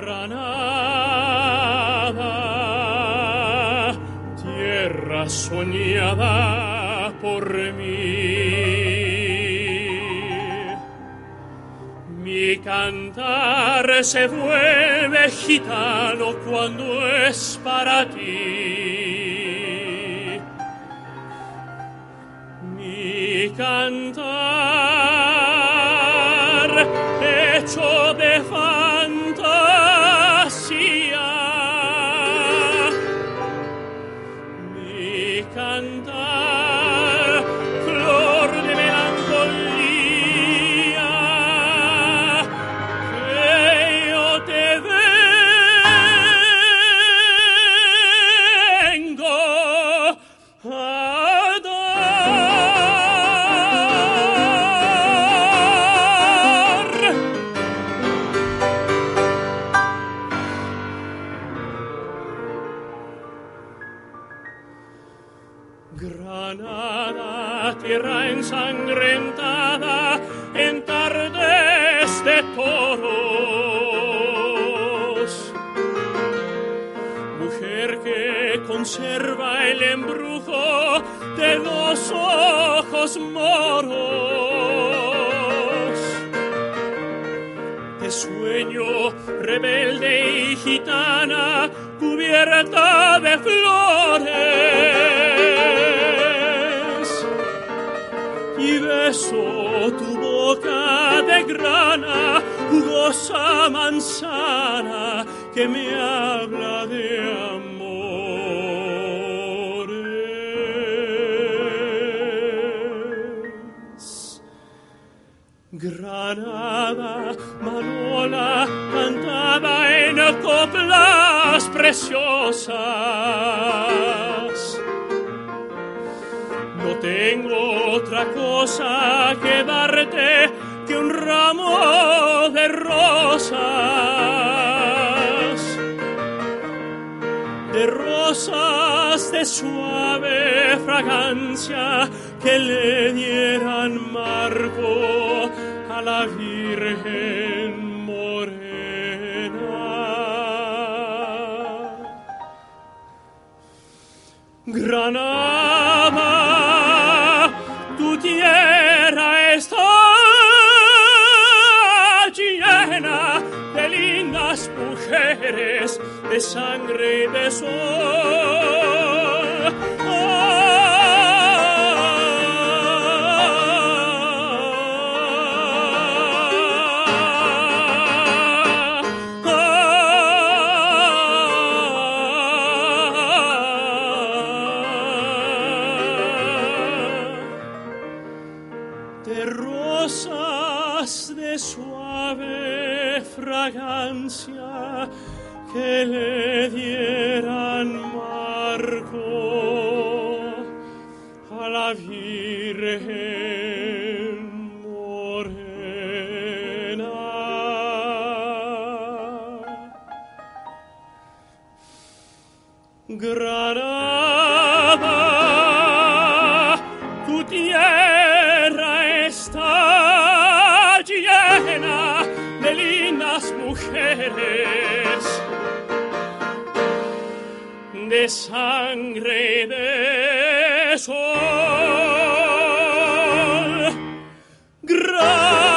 tierra tierra soñada por mí. Mi cantar se vuelve gitano cuando es para ti. Mi cantar Granada, tierra ensangrentada en tardes de toros. Mujer que conserva el embrujo de los ojos moros. De sueño rebelde y gitana cubierta de flores. Y beso tu boca de grana, jugosa manzana que me habla de amores. Granada, Manola, cantada en coplas preciosas. No tengo otra cosa que darte que un ramo de rosas. De rosas de suave fragancia que le dieran marco a la Virgen morena. Granada, de sangre y de sol. de rosas de suave fragancia que le dieran marco a la Virgen morena. Granada, de sangre y de sol. Gracias.